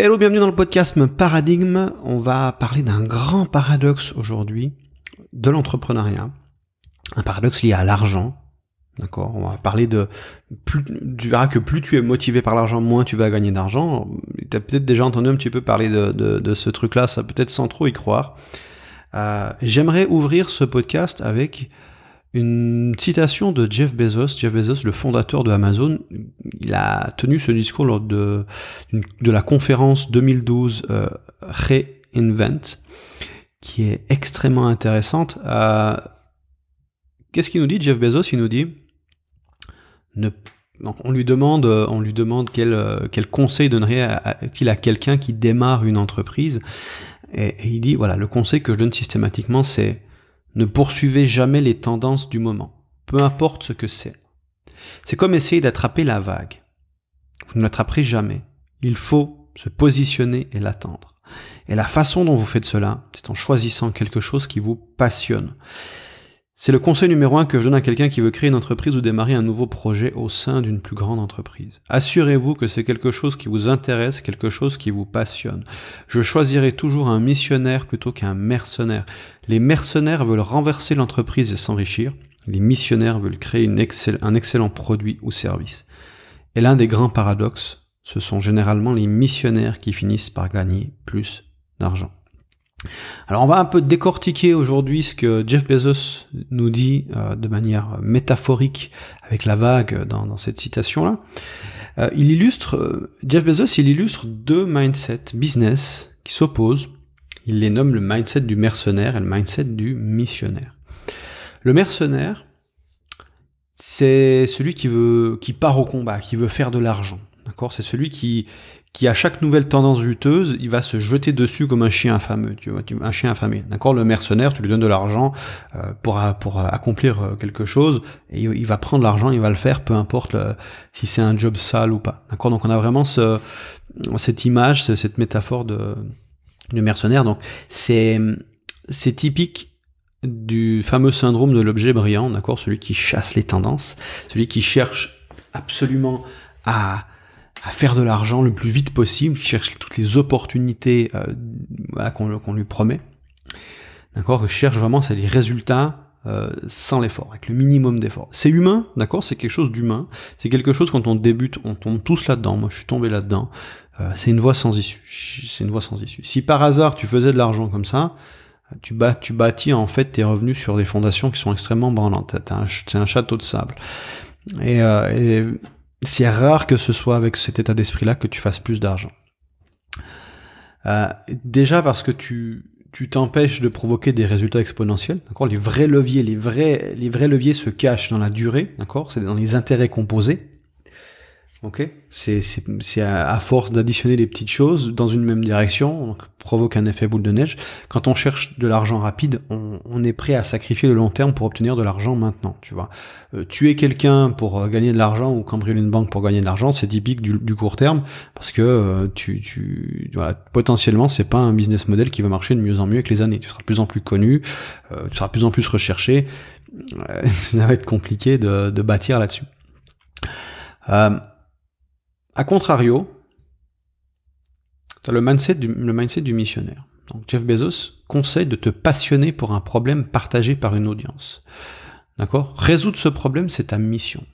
Hello, bienvenue dans le podcast Paradigme. On va parler d'un grand paradoxe aujourd'hui de l'entrepreneuriat. Un paradoxe lié à l'argent. D'accord? On va parler de... Plus, tu verras que plus tu es motivé par l'argent, moins tu vas gagner d'argent. Tu as peut-être déjà entendu un petit peu parler de, ce truc-là, ça peut-être sans trop y croire. Euh, J'aimerais ouvrir ce podcast avec une citation de Jeff Bezos. Jeff Bezos, le fondateur de Amazon, il a tenu ce discours lors de, la conférence 2012 euh, Reinvent, qui est extrêmement intéressante. Euh, Qu'est-ce qu'il nous dit, Jeff Bezos? Il nous dit on lui demande, on lui demande quel, quel conseil donnerait-il à, quelqu'un qui démarre une entreprise? et, il dit voilà, le conseil que je donne systématiquement, c'est ne poursuivez jamais les tendances du moment, peu importe ce que c'est. C'est comme essayer d'attraper la vague. Vous ne l'attraperez jamais. Il faut se positionner et l'attendre. Et la façon dont vous faites cela, c'est en choisissant quelque chose qui vous passionne. C'est le conseil numéro un que je donne à quelqu'un qui veut créer une entreprise ou démarrer un nouveau projet au sein d'une plus grande entreprise. Assurez-vous que c'est quelque chose qui vous intéresse, quelque chose qui vous passionne. Je choisirai toujours un missionnaire plutôt qu'un mercenaire. Les mercenaires veulent renverser l'entreprise et s'enrichir. Les missionnaires veulent créer un excellent produit ou service. Et l'un des grands paradoxes, ce sont généralement les missionnaires qui finissent par gagner plus d'argent. Alors on va un peu décortiquer aujourd'hui ce que Jeff Bezos nous dit euh, de manière métaphorique avec la vague dans, cette citation-là. Euh, il illustre, euh, Jeff Bezos, il illustre deux mindsets business qui s'opposent. Il les nomme le mindset du mercenaire et le mindset du missionnaire. Le mercenaire, c'est celui qui veut, qui part au combat, qui veut faire de l'argent. D'accord C'est celui qui, qui à chaque nouvelle tendance juteuse, il va se jeter dessus comme un chien affameux, tu vois, un chien affamé. D'accord? Le mercenaire, tu lui donnes de l'argent euh, pour pour accomplir euh, quelque chose et il va prendre l'argent, il va le faire, peu importe si c'est un job sale ou pas. D'accord? Donc on a vraiment ce, cette image, cette métaphore de du mercenaire. Donc c'est typique du fameux syndrome de l'objet brillant, d'accord? Celui qui chasse les tendances, celui qui cherche absolument à à faire de l'argent le plus vite possible, qui cherche toutes les opportunités euh, qu'on lui promet. D'accord? Je cherche vraiment les résultats euh, sans l'effort, avec le minimum d'effort. C'est humain, d'accord? C'est quelque chose d'humain. C'est quelque chose quand on débute, on tombe tous là-dedans. Moi, je suis tombé là-dedans. Euh, c'est une voie sans issue. C'est une voie sans issue. Si par hasard tu faisais de l'argent comme ça, tu, bâtis en fait tes revenus sur des fondations qui sont extrêmement branlantes. C'est un, château de sable. Et, et c'est rare que ce soit avec cet état d'esprit-là que tu fasses plus d'argent. Euh, déjà parce que tu tu t'empêches de provoquer des résultats exponentiels, d'accord? Les vrais leviers, les vrais les vrais leviers se cachent dans la durée, d'accord? C'est dans les intérêts composés. Ok, c'est c'est à, force d'additionner des petites choses dans une même direction, donc provoque un effet boule de neige. Quand on cherche de l'argent rapide, on, on, est prêt à sacrifier le long terme pour obtenir de l'argent maintenant. Tu vois, euh, tuer quelqu'un pour euh, gagner de l'argent ou cambrioler une banque pour gagner de l'argent, c'est typique du, du, court terme parce que euh, tu, tu voilà, potentiellement c'est pas un business model qui va marcher de mieux en mieux avec les années. Tu seras de plus en plus connu, tu seras de plus en plus recherché. ça va être compliqué de, de bâtir là-dessus. Euh, a contrario, tu as le mindset, du, missionnaire. Donc Jeff Bezos conseille de te passionner pour un problème partagé par une audience. D'accord? Résoudre ce problème, c'est ta mission.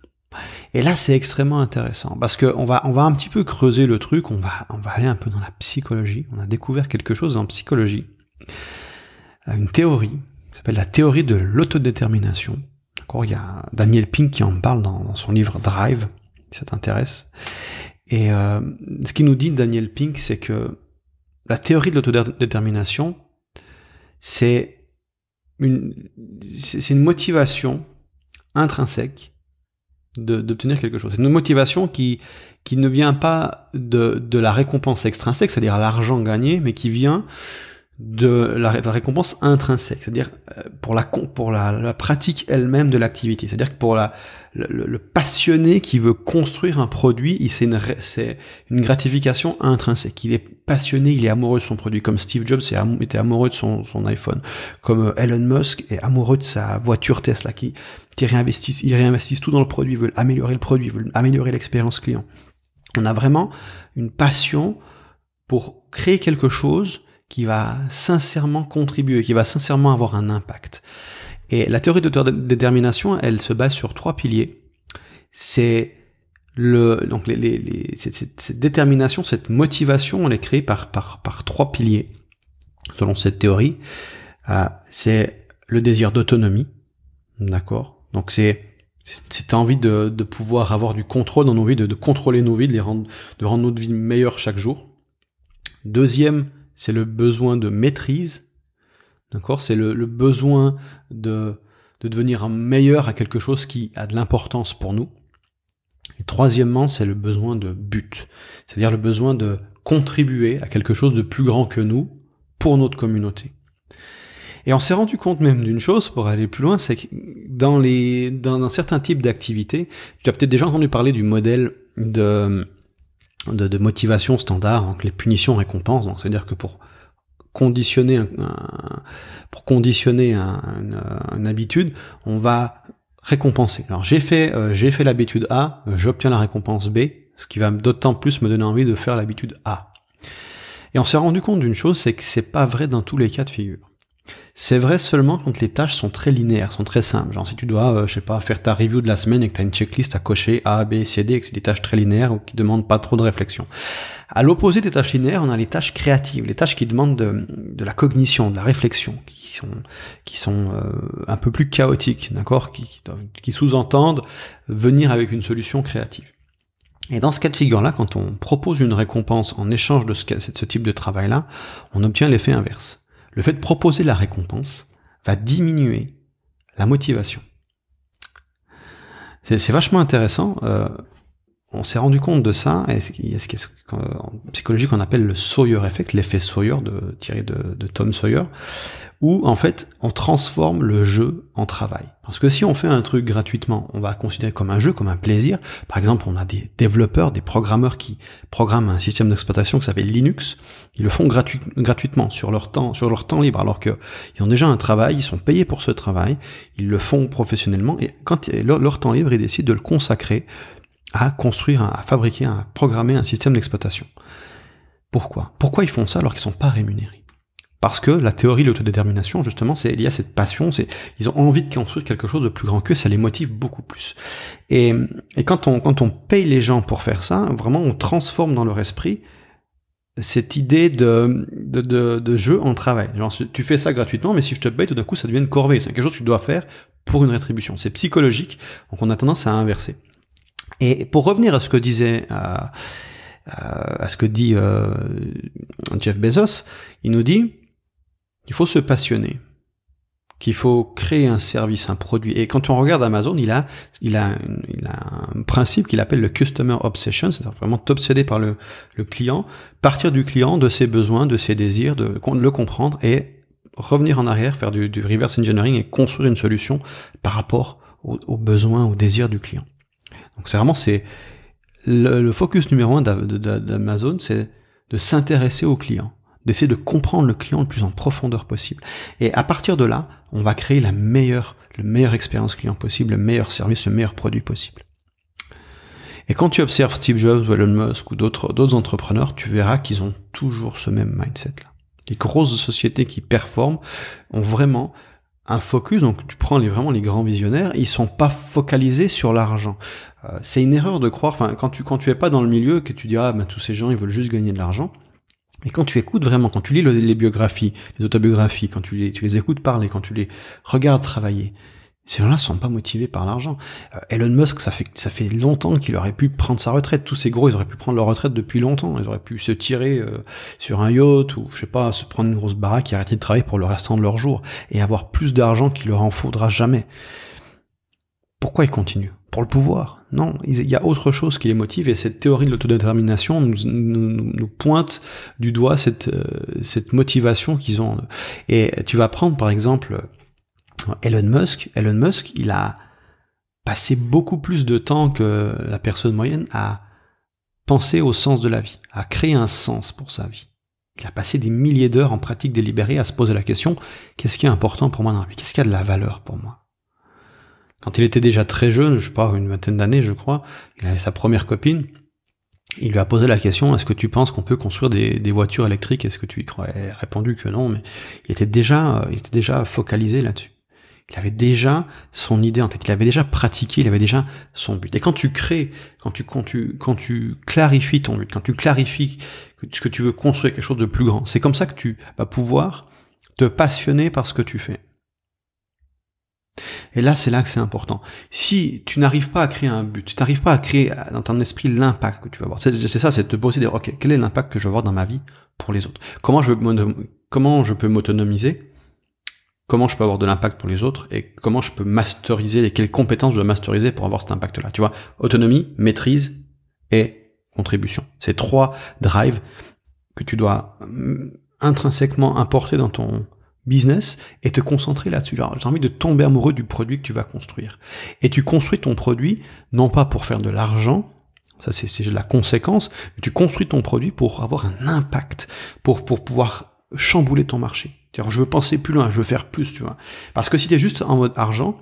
Et là, c'est extrêmement intéressant parce qu'on va, on va un petit peu creuser le truc, on va, on va aller un peu dans la psychologie. On a découvert quelque chose en psychologie, une théorie qui s'appelle la théorie de l'autodétermination. D'accord? Il y a Daniel Pink qui en parle dans, dans son livre Drive, si ça t'intéresse. Et euh, ce qui nous dit Daniel Pink, c'est que la théorie de l'autodétermination, c'est une, c'est une motivation intrinsèque d'obtenir quelque chose. C'est une motivation qui, qui ne vient pas de, de la récompense extrinsèque, c'est-à-dire l'argent gagné, mais qui vient de la, récompense intrinsèque, c'est-à-dire euh, pour la pour la, pratique elle-même de l'activité, c'est-à-dire que pour le, passionné qui veut construire un produit, c'est une une gratification intrinsèque. Il est passionné, il est amoureux de son produit, comme Steve Jobs était amoureux de son, son iPhone, comme euh, Elon Musk est amoureux de sa voiture Tesla, qui qui réinvestissent, ils réinvestissent tout dans le produit, ils veulent améliorer le produit, ils veulent améliorer l'expérience client. On a vraiment une passion pour créer quelque chose qui va sincèrement contribuer, qui va sincèrement avoir un impact. Et la théorie d'autodétermination, elle se base sur trois piliers. C'est le, donc les, les, les cette, cette, détermination, cette motivation, elle est créée par, par, par trois piliers, selon cette théorie. Euh, c'est le désir d'autonomie, d'accord? Donc c'est c'est envie de, de, pouvoir avoir du contrôle dans nos vies, de, de contrôler nos vies, de, les rendre, de rendre notre vie meilleure chaque jour. Deuxième, c'est le besoin de maîtrise. D'accord? C'est le, le, besoin de, de devenir meilleur à quelque chose qui a de l'importance pour nous. Et troisièmement, c'est le besoin de but. C'est-à-dire le besoin de contribuer à quelque chose de plus grand que nous pour notre communauté. Et on s'est rendu compte même d'une chose, pour aller plus loin, c'est que dans, les, dans un certain type d'activité, tu as peut-être déjà entendu parler du modèle de, de, motivation standard, donc les punitions récompenses. Donc c'est-à-dire que pour conditionner, un, pour conditionner un, une, habitude, on va récompenser. Alors j'ai fait, euh, j'ai fait l'habitude A, j'obtiens la récompense B, ce qui va d'autant plus me donner envie de faire l'habitude A. Et on s'est rendu compte d'une chose, c'est que c'est pas vrai dans tous les cas de figure. C'est vrai seulement quand les tâches sont très linéaires, sont très simples. Genre si tu dois, euh, je sais pas, faire ta review de la semaine et que tu as une checklist à cocher A, B, C, D, et que c'est des tâches très linéaires ou qui demandent pas trop de réflexion. À l'opposé des tâches linéaires, on a les tâches créatives, les tâches qui demandent de, la cognition, de la réflexion, qui sont, qui sont euh, un peu plus chaotiques, d'accord, qui, qui sous-entendent venir avec une solution créative. Et dans ce cas de figure-là, quand on propose une récompense en échange de ce, de ce type de travail-là, on obtient l'effet inverse le fait de proposer la récompense va diminuer la motivation. C'est vachement intéressant. Euh, on s'est rendu compte de ça, et ce qu'en psychologie qu'on appelle le Sawyer effect, l'effet Sawyer de, tiré de, de, Tom Sawyer, où en fait on transforme le jeu en travail. Parce que si on fait un truc gratuitement, on va considérer comme un jeu, comme un plaisir. Par exemple, on a des développeurs, des programmeurs qui programment un système d'exploitation qui s'appelle Linux. Ils le font gratuitement sur leur temps, sur leur temps libre, alors qu'ils ont déjà un travail, ils sont payés pour ce travail, ils le font professionnellement et quand leur, leur temps libre, ils décident de le consacrer à construire, à fabriquer, à programmer un système d'exploitation. Pourquoi? Pourquoi ils font ça alors qu'ils sont pas rémunérés? Parce que la théorie de l'autodétermination, justement, c'est lié à cette passion, c'est ils ont envie de construire quelque chose de plus grand qu'eux, ça les motive beaucoup plus. Et, quand on quand on paye les gens pour faire ça, vraiment on transforme dans leur esprit cette idée de, de, jeu en travail. Tu fais ça gratuitement, mais si je te paye, tout d'un coup, ça devient une corvée. C'est quelque chose que tu dois faire pour une rétribution. C'est psychologique, donc on a tendance à inverser. Et pour revenir à ce que disait, à, ce que dit euh, Jeff Bezos, il nous dit qu'il faut se passionner, qu'il faut créer un service, un produit. Et quand on regarde Amazon, il a, il a, il a un principe qu'il appelle le customer obsession, c'est-à-dire vraiment t'obséder par le, le client, partir du client, de ses besoins, de ses désirs, de, le comprendre et revenir en arrière, faire du, du reverse engineering et construire une solution par rapport aux, aux besoins, aux désirs du client. Donc c'est vraiment c'est le, focus numéro un d'Amazon, c'est de s'intéresser au client, d'essayer de comprendre le client le plus en profondeur possible. Et à partir de là, on va créer la meilleure, le meilleure expérience client possible, le meilleur service, le meilleur produit possible. Et quand tu observes Steve Jobs ou Elon Musk ou d'autres entrepreneurs, tu verras qu'ils ont toujours ce même mindset là. Les grosses sociétés qui performent ont vraiment un focus, donc tu prends vraiment les grands visionnaires, ils sont pas focalisés sur l'argent. Euh, c'est une erreur de croire, quand tu quand tu es pas dans le milieu, que tu dis ah ben tous ces gens ils veulent juste gagner de l'argent. Et quand tu écoutes vraiment, quand tu lis les biographies, les autobiographies, quand tu les, tu les écoutes parler, quand tu les regardes travailler, ces gens-là sont pas motivés par l'argent. Euh, Elon Musk, ça fait ça fait longtemps qu'il aurait pu prendre sa retraite. Tous ces gros, ils auraient pu prendre leur retraite depuis longtemps. Ils auraient pu se tirer euh, sur un yacht ou je sais pas, se prendre une grosse baraque et arrêter de travailler pour le restant de leur jour et avoir plus d'argent qu'il leur en faudra jamais. Pourquoi ils continuent? Pour le pouvoir? Non, il y a autre chose qui les motive et cette théorie de l'autodétermination nous, nous, nous, pointe du doigt cette, euh, cette motivation qu'ils ont. Et tu vas prendre par exemple Elon Musk, Elon Musk, il a passé beaucoup plus de temps que la personne moyenne à penser au sens de la vie, à créer un sens pour sa vie. Il a passé des milliers d'heures en pratique délibérée à se poser la question qu'est-ce qui est important pour moi dans la vie? Qu'est-ce qui a de la valeur pour moi? Quand il était déjà très jeune, je sais pas, une vingtaine d'années, je crois, il avait sa première copine. il lui a posé la question est-ce que tu penses qu'on peut construire des, voitures électriques? Est-ce que tu y crois? Il a répondu que non, mais il était déjà, il était déjà focalisé là-dessus. Il avait déjà son idée en tête, il avait déjà pratiqué, il avait déjà son but. Et quand tu crées, quand tu, quand tu, quand tu clarifies ton but, quand tu clarifies ce que tu veux construire quelque chose de plus grand, c'est comme ça que tu vas pouvoir te passionner par ce que tu fais. Et là, c'est là que c'est important. Si tu n'arrives pas à créer un but, tu n'arrives pas à créer dans ton esprit l'impact que tu vas avoir, c'est ça, c'est de te poser des, ok, quel est l'impact que je veux avoir dans ma vie pour les autres? Comment je, comment je peux m'autonomiser comment je peux avoir de l'impact pour les autres et comment je peux masteriser et quelles compétences je dois masteriser pour avoir cet impact-là. Tu vois, autonomie, maîtrise et contribution. C'est trois drives que tu dois mm, intrinsèquement importer dans ton business et te concentrer là-dessus. J'ai envie de tomber amoureux du produit que tu vas construire. Et tu construis ton produit non pas pour faire de l'argent, ça c'est la conséquence, mais tu construis ton produit pour avoir un impact, pour, pour pouvoir chambouler ton marché je veux penser plus loin, je veux faire plus, tu vois. Parce que si tu es juste en mode argent,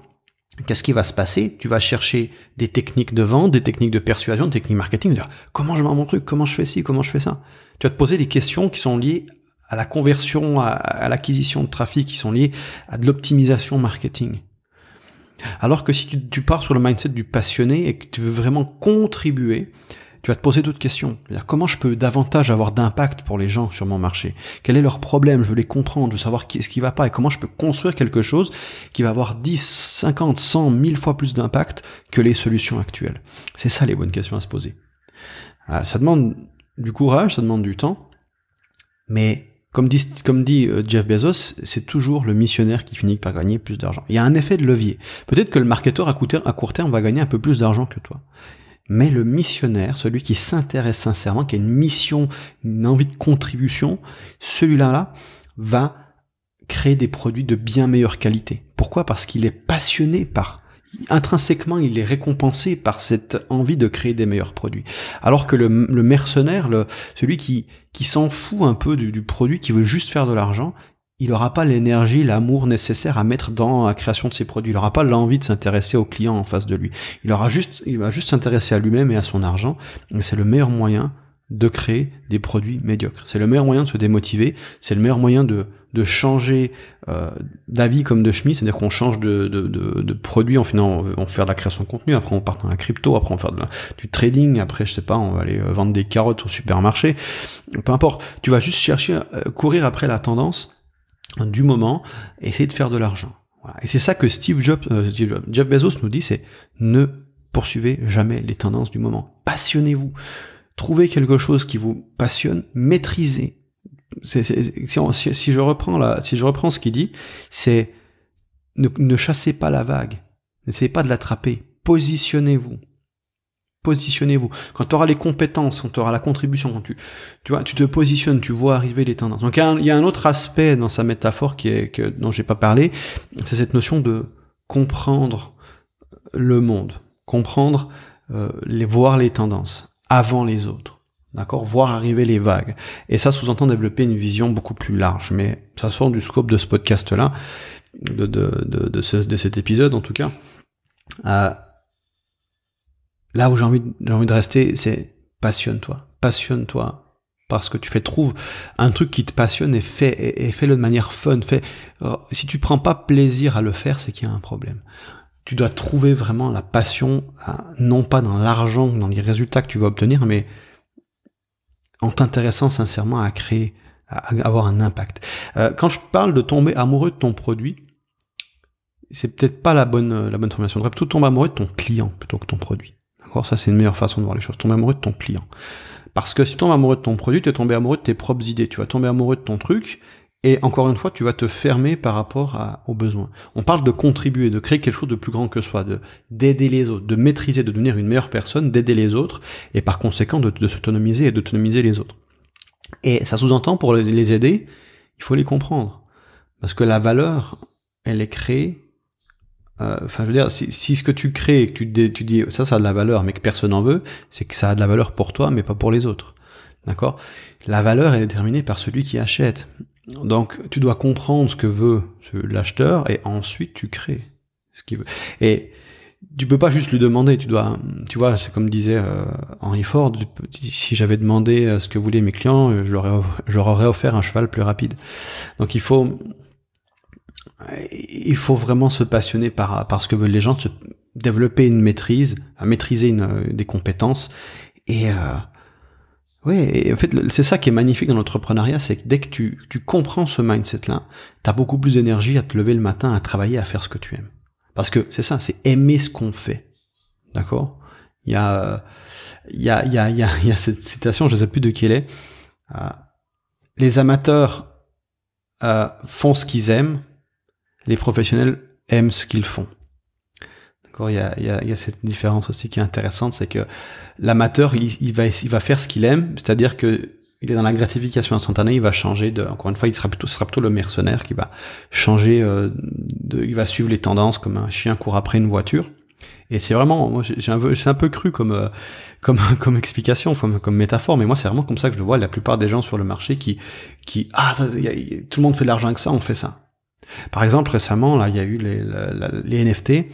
qu'est-ce qui va se passer? Tu vas chercher des techniques de vente, des techniques de persuasion, des techniques marketing, comment je vends mon truc, comment je fais ci, comment je fais ça? Tu vas te poser des questions qui sont liées à la conversion, à, l'acquisition de trafic, qui sont liées à de l'optimisation marketing. Alors que si tu, pars sur le mindset du passionné et que tu veux vraiment contribuer, tu vas te poser d'autres questions. Comment je peux davantage avoir d'impact pour les gens sur mon marché? Quel est leur problème? Je veux les comprendre, je veux savoir ce qui va pas et comment je peux construire quelque chose qui va avoir 10, 50, 100, 1000 fois plus d'impact que les solutions actuelles? C'est ça les bonnes questions à se poser. Euh, ça demande du courage, ça demande du temps, mais comme dit, comme dit euh, Jeff Bezos, c'est toujours le missionnaire qui finit par gagner plus d'argent. Il y a un effet de levier. Peut-être que le marketeur à court terme va gagner un peu plus d'argent que toi mais le missionnaire, celui qui s'intéresse sincèrement, qui a une mission, une envie de contribution, celui-là là, va créer des produits de bien meilleure qualité. Pourquoi? Parce qu'il est passionné par intrinsèquement, il est récompensé par cette envie de créer des meilleurs produits. Alors que le, mercenaire, celui qui, qui s'en fout un peu du, produit, qui veut juste faire de l'argent, il n'aura pas l'énergie, l'amour nécessaire à mettre dans la création de ses produits. Il n'aura pas l'envie de s'intéresser aux clients en face de lui. Il aura juste, il va juste s'intéresser à lui-même et à son argent. C'est le meilleur moyen de créer des produits médiocres. C'est le meilleur moyen de se démotiver. C'est le meilleur moyen de, de changer euh, d'avis comme de chemise, c'est-à-dire qu'on change de, de, de, de, produit, en finant on fait de la création de contenu, après on part dans la crypto, après on va faire du trading, après je sais pas, on va aller euh, vendre des carottes au supermarché, peu importe. Tu vas juste chercher, euh, courir après la tendance du moment, essayer de faire de l'argent. Et c'est ça que Steve Jobs, euh, Jeff Bezos nous dit, c'est ne poursuivez jamais les tendances du moment. Passionnez-vous. Trouvez quelque chose qui vous passionne, maîtrisez. si, je reprends là, si je reprends ce qu'il dit, c'est ne chassez pas la vague. N'essayez pas de l'attraper. Positionnez-vous positionnez-vous. Quand tu auras les compétences, quand tu auras la contribution, quand tu, tu vois, tu te positionnes, tu vois arriver les tendances. Donc il y, a un, autre aspect dans sa métaphore qui est que dont j'ai pas parlé, c'est cette notion de comprendre le monde, comprendre euh, les voir les tendances avant les autres. D'accord? Voir arriver les vagues. Et ça sous-entend développer une vision beaucoup plus large. Mais ça sort du scope de ce podcast-là, de, de, de, de, ce, de cet épisode en tout cas. Euh, là où j'ai envie, j'ai envie de rester, c'est passionne-toi. Passionne-toi. Parce que tu fais, trouve un truc qui te passionne et fais, et, fais-le de manière fun. Fais, si tu prends pas plaisir à le faire, c'est qu'il y a un problème. Tu dois trouver vraiment la passion, non pas dans l'argent, dans les résultats que tu vas obtenir, mais en t'intéressant sincèrement à créer, à avoir un impact. Euh, quand je parle de tomber amoureux de ton produit, c'est peut-être pas la bonne, la bonne formation. Tu plutôt tomber amoureux de ton client plutôt que ton produit. Ça, c'est une meilleure façon de voir les choses. Tomber amoureux de ton client. Parce que si tu tombes amoureux de ton produit, tu es tombé amoureux de tes propres idées. Tu vas tomber amoureux de ton truc. Et encore une fois, tu vas te fermer par rapport aux besoins. On parle de contribuer, de créer quelque chose de plus grand que soi, de d'aider les autres, de maîtriser, de devenir une meilleure personne, d'aider les autres, et par conséquent de, s'autonomiser et d'autonomiser les autres. Et ça sous-entend pour les aider, il faut les comprendre. Parce que la valeur, elle est créée enfin, je veux dire, si, ce que tu crées, que tu, dis ça, ça a de la valeur, mais que personne n'en veut, c'est que ça a de la valeur pour toi, mais pas pour les autres. D'accord? La valeur est déterminée par celui qui achète. Donc, tu dois comprendre ce que veut l'acheteur et ensuite tu crées ce qu'il veut. Et tu peux pas juste lui demander, tu dois, tu vois, c'est comme disait euh, Henry Ford, si j'avais demandé euh, ce que voulaient mes clients, euh, je leur, je leur aurais offert un cheval plus rapide. Donc il faut, il faut vraiment se passionner par, par ce que veulent les gens, se développer une maîtrise, à maîtriser une, des compétences et euh, oui, en fait, c'est ça qui est magnifique dans l'entrepreneuriat, c'est que dès que tu, tu comprends ce mindset-là, tu as beaucoup plus d'énergie à te lever le matin, à travailler, à faire ce que tu aimes. Parce que c'est ça, c'est aimer ce qu'on fait. D'accord? Il y, a, il, y a, il, y a, il, y a, cette citation, je ne sais plus de qui elle est. Euh, les amateurs euh, font ce qu'ils aiment, les professionnels aiment ce qu'ils font. D'accord il y, a, il, y a, il y a cette différence aussi qui est intéressante, c'est que l'amateur, il, il, va, il va faire ce qu'il aime, c'est-à-dire que il est dans la gratification instantanée, il va changer de, encore une fois, il sera plutôt, sera plutôt le mercenaire qui va changer, euh, de, il va suivre les tendances comme un chien court après une voiture. Et c'est vraiment, moi, j'ai un peu, c'est un peu cru comme, euh, comme, comme explication, comme, métaphore, mais moi, c'est vraiment comme ça que je vois. La plupart des gens sur le marché qui, qui, ah, tout le monde fait de l'argent avec ça, on fait ça. Par exemple, récemment, là, il y a eu les, les NFT.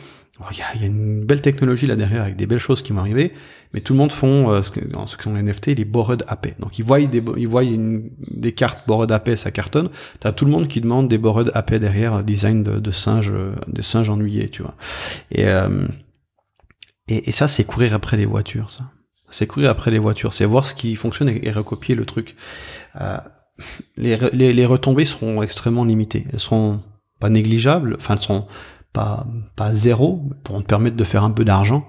Il y, a, il y, a, une belle technologie là derrière avec des belles choses qui vont arriver, mais tout le monde font euh, ce, que, ce qui sont les NFT, les borrowed AP. Donc ils voient des ils voient une, des cartes borrowed AP, ça cartonne. T'as tout le monde qui demande des borrowed AP derrière, euh, design de, de singes, euh, des singes ennuyés, tu vois. Et, euh, et, et ça c'est courir après les voitures, ça. C'est courir après les voitures, c'est voir ce qui fonctionne et, et recopier le truc. Euh, les, les, les retombées seront extrêmement limitées. Elles seront pas négligeables, enfin elles seront pas, pas zéro, pour te permettre de faire un peu d'argent.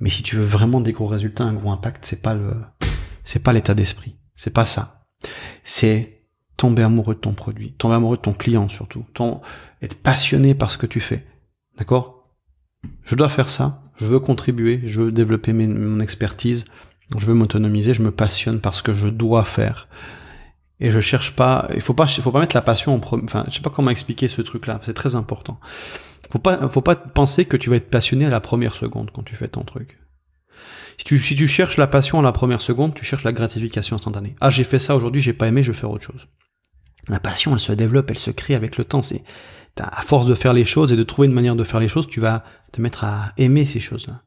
Mais si tu veux vraiment des gros résultats, un gros impact, c'est pas le, c'est pas l'état d'esprit. C'est pas ça. C'est tomber amoureux de ton produit, tomber amoureux de ton client surtout, ton, être passionné par ce que tu fais. D'accord? Je dois faire ça. Je veux contribuer. Je veux développer mon expertise. Je veux m'autonomiser. Je me passionne parce que je dois faire et je cherche pas il faut pas faut pas mettre la passion en premier enfin je sais pas comment expliquer ce truc là c'est très important faut pas, faut pas penser que tu vas être passionné à la première seconde quand tu fais ton truc. Si tu, si tu cherches la passion à la première seconde, tu cherches la gratification instantanée. Ah, j'ai fait ça aujourd'hui, j'ai pas aimé, je vais faire autre chose. La passion, elle se développe, elle se crée avec le temps. C'est, à force de faire les choses et de trouver une manière de faire les choses, tu vas te mettre à aimer ces choses-là.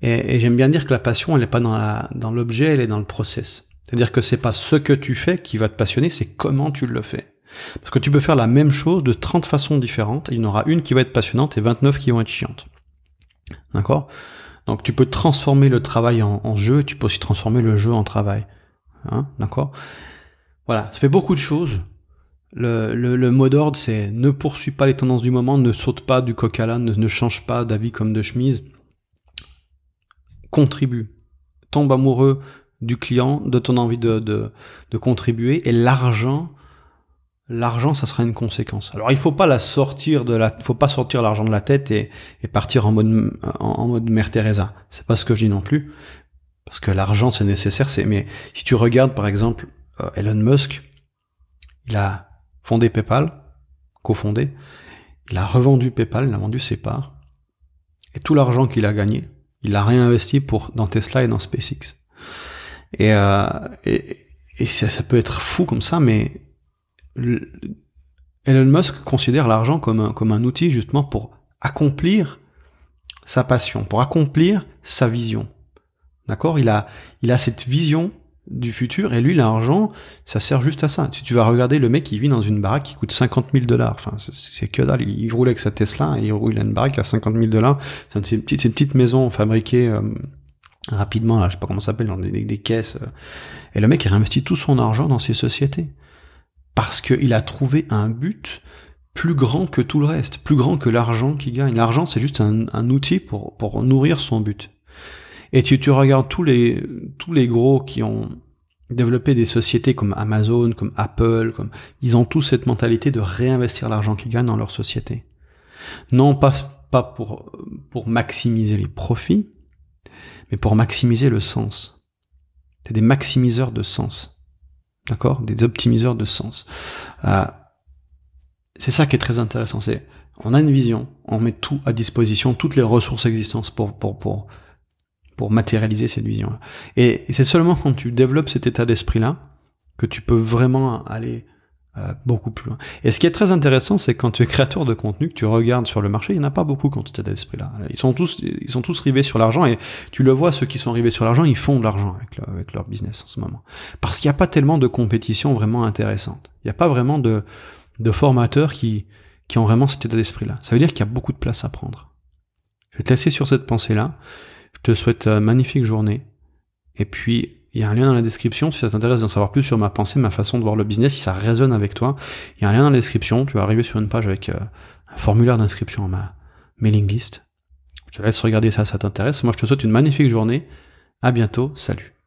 Et, et j'aime bien dire que la passion, elle n'est pas dans, la, dans l'objet, elle est dans le process. C'est-à-dire que c'est pas ce que tu fais qui va te passionner, c'est comment tu le fais. Parce que tu peux faire la même chose de 30 façons différentes, et il y en aura une qui va être passionnante et 29 qui vont être chiantes. D'accord? Donc tu peux transformer le travail en, jeu, tu peux aussi transformer le jeu en travail. Hein? D'accord? Voilà, ça fait beaucoup de choses. Le, mot d'ordre, c'est ne poursuis pas les tendances du moment, ne saute pas du coq à ne change pas d'avis comme de chemise. Contribue. Tombe amoureux du client, de ton envie de, de, de contribuer, et l'argent l'argent, ça sera une conséquence. Alors il faut pas la sortir de la, faut pas sortir l'argent de la tête et, et partir en mode en, mode Mère Teresa. C'est pas ce que je dis non plus, parce que l'argent c'est nécessaire. C'est mais si tu regardes par exemple euh, Elon Musk, il a fondé PayPal, cofondé, il a revendu PayPal, il a vendu ses parts et tout l'argent qu'il a gagné, il l'a réinvesti pour dans Tesla et dans SpaceX. Et, euh, et, et ça, ça peut être fou comme ça, mais Elon Musk considère l'argent comme un, comme un outil justement pour accomplir sa passion, pour accomplir sa vision. D'accord? Il a, il a cette vision du futur et lui l'argent ça sert juste à ça. Tu vas regarder le mec qui vit dans une baraque qui coûte 50 000 dollars. Enfin c'est que dalle. Il, roule avec sa Tesla il roule dans une baraque à 50 000 dollars. C'est une petite, une petite maison fabriquée euh, rapidement là, je sais pas comment ça s'appelle dans des, caisses euh. et le mec il réinvestit tout son argent dans ces sociétés parce qu'il a trouvé un but plus grand que tout le reste, plus grand que l'argent qu'il gagne. L'argent, c'est juste un, outil pour, pour nourrir son but. Et tu, tu regardes tous les, tous les gros qui ont développé des sociétés comme Amazon, comme Apple, comme, ils ont tous cette mentalité de réinvestir l'argent qu'ils gagnent dans leur société. Non pas, pas pour, pour maximiser les profits, mais pour maximiser le sens. C'est des maximiseurs de sens. D'accord? Des optimiseurs de sens. Euh, c'est ça qui est très intéressant. C'est on a une vision, on met tout à disposition, toutes les ressources existantes pour pour pour pour matérialiser cette vision-là. Et, c'est seulement quand tu développes cet état d'esprit-là que tu peux vraiment aller euh, beaucoup plus loin. Et ce qui est très intéressant, c'est quand tu es créateur de contenu, que tu regardes sur le marché, il n'y en a pas beaucoup qui ont cet esprit-là. Ils sont tous, ils sont tous rivés sur l'argent et tu le vois, ceux qui sont rivés sur l'argent, ils font de l'argent avec, leur business en ce moment. Parce qu'il n'y a pas tellement de compétition vraiment intéressante. Il n'y a pas vraiment de, de formateurs qui, qui ont vraiment cet état d'esprit-là. Ça veut dire qu'il y a beaucoup de place à prendre. Je vais te laisser sur cette pensée-là. Je te souhaite une magnifique journée. Et puis, il y a un lien dans la description si ça t'intéresse d'en savoir plus sur ma pensée, ma façon de voir le business, si ça résonne avec toi. Il y a un lien dans la description. Tu vas arriver sur une page avec euh, un formulaire d'inscription à ma mailing list. Je te laisse regarder ça, ça t'intéresse. Moi, je te souhaite une magnifique journée. À bientôt. Salut.